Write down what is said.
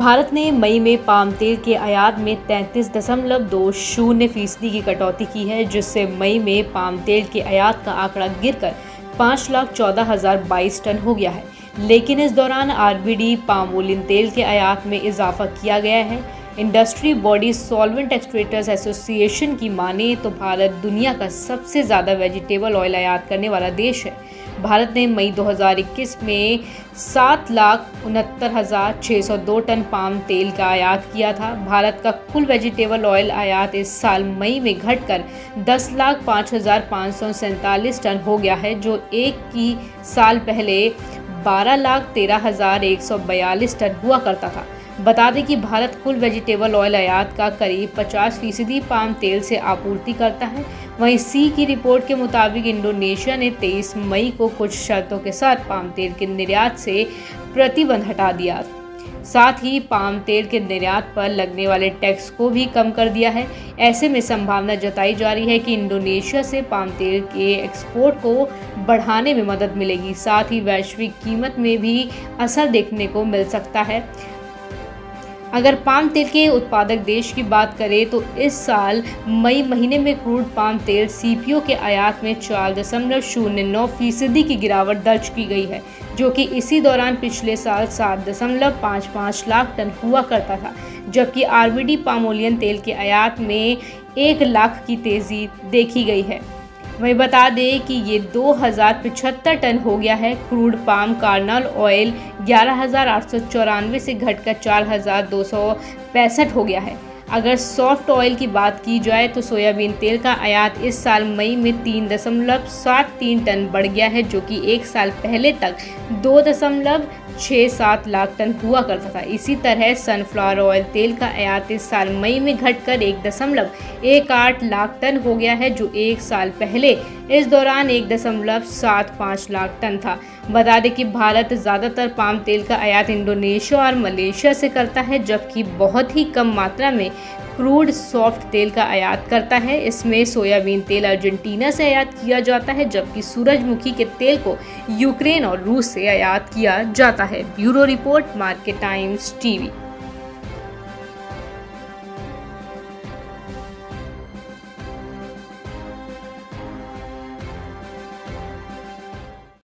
भारत ने मई में पाम तेल के आयात में तैंतीस दशमलव दो शून्य फ़ीसदी की कटौती की है, जिससे मई में पाम तेल के आयात का आंकड़ा गिरकर पाँच लाख चौदह हज़ार बाईस टन हो गया है। लेकिन इस दौरान आरबीडी पामोलिन तेल के आयात में इजाफा किया गया है। Industry body solvent extractors association की माने तो भारत दुनिया का सबसे ज़्यादा वेजिटेबल ऑयल आयात करने वाला देश है। भारत ने मई 2021 में सात लाख उनहत्तर हज़ार छः सौ दो टन पाम तेल का आयात किया था। भारत का कुल वेजिटेबल ऑयल आयात इस साल मई में घटकर दस लाख पाँच हज़ार पाँच सौ सैंतालीस टन हो गया है, जो एक की साल पहले बारह लाख तेरह हज़ार एक सौ बयालीस टन हुआ करता था। बता दें कि भारत कुल वेजिटेबल ऑयल आयात का करीब 50 फ़ीसदी पाम तेल से आपूर्ति करता है। वहीं सी की रिपोर्ट के मुताबिक इंडोनेशिया ने 23 मई को कुछ शर्तों के साथ पाम तेल के निर्यात से प्रतिबंध हटा दिया। साथ ही पाम तेल के निर्यात पर लगने वाले टैक्स को भी कम कर दिया है। ऐसे में संभावना जताई जा रही है कि इंडोनेशिया से पाम तेल के एक्सपोर्ट को बढ़ाने में मदद मिलेगी। साथ ही वैश्विक कीमत में भी असर देखने को मिल सकता है। अगर पाम तेल के उत्पादक देश की बात करें तो इस साल मई महीने में क्रूड पाम तेल सीपीओ के आयात में चार दशमलव शून्य नौ फ़ीसदी की गिरावट दर्ज की गई है, जो कि इसी दौरान पिछले साल सात दशमलव पाँच पाँच लाख टन हुआ करता था, जबकि आरबीडी पामोलियन तेल के आयात में एक लाख की तेज़ी देखी गई है। वही बता दें कि ये दो टन हो गया है। क्रूड पाम, कार्नल ऑयल ग्यारह से घटकर चार हज़ार दो सौ पैंसठ हो गया है। अगर सॉफ्ट ऑयल की बात की जाए तो सोयाबीन तेल का आयात इस साल मई में तीन दशमलव सात तीन टन बढ़ गया है, जो कि एक साल पहले तक दो दशमलव छः सात लाख टन हुआ करता था। इसी तरह सनफ्लावर ऑयल तेल का आयात इस साल मई में घटकर एक दशमलव एक आठ लाख टन हो गया है, जो एक साल पहले इस दौरान एक दशमलव सात पाँच लाख टन था। बता दें कि भारत ज़्यादातर पाम तेल का आयात इंडोनेशिया और मलेशिया से करता है, जबकि बहुत ही कम मात्रा में क्रूड सॉफ्ट तेल का आयात करता है। इसमें सोयाबीन तेल अर्जेंटीना से आयात किया जाता है, जबकि सूरजमुखी के तेल को यूक्रेन और रूस से आयात किया जाता है। Bureau report market times TV.